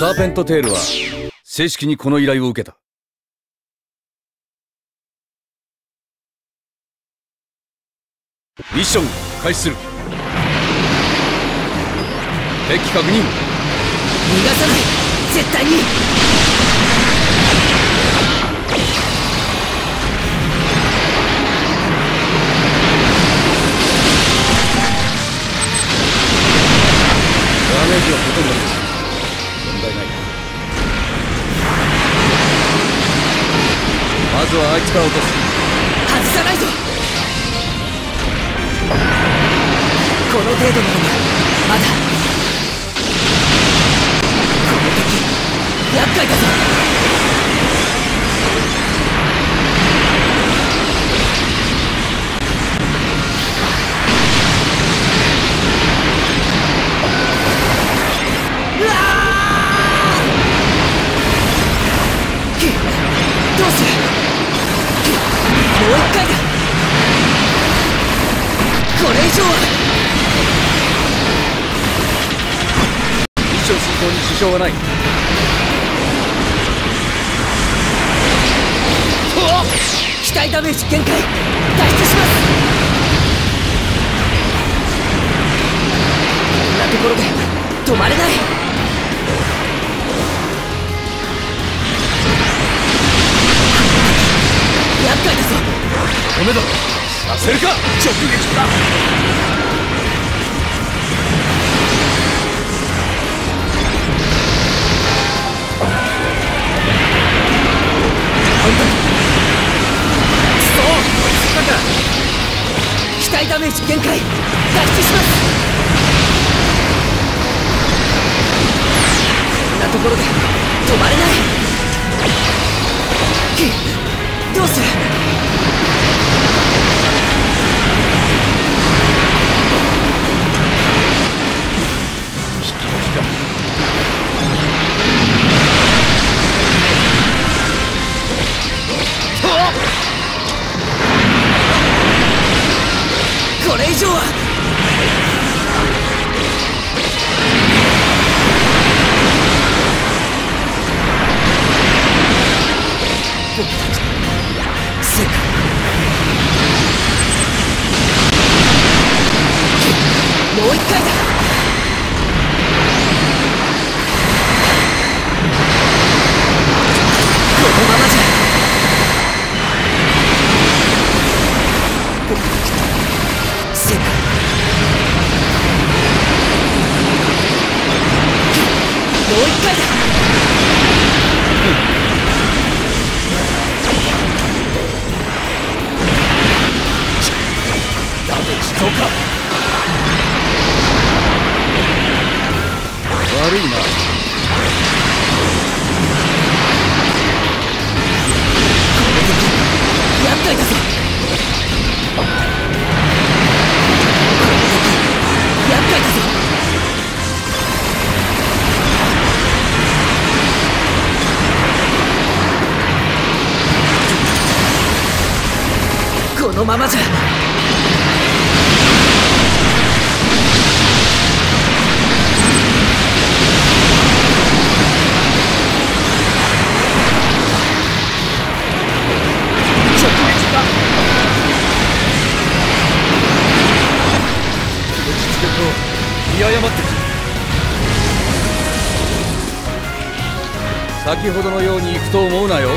サーペントテールは正式にこの依頼を受けた。ミッション開始する。敵確認。逃がさない。絶対に。ずはあいつから落とす。外さないぞ。この程度ならばまだ。この敵厄介だぞ。行に支障はない。機体ダメージ限界。脱出します。こんなところで止まれない。厄介だぞ。ダメださせるか。直撃だ大ダメージ限界。脱出します。こんなところで。これ以上は。世界もう一回だ。う一回だ悪いな。のままじゃ。直撃だこの実力を見誤って。く先ほどのように行くと思うなよ。